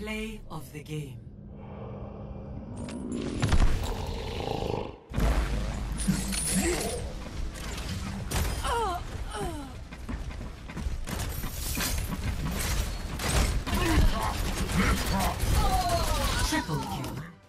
Play of the game. Triple kill.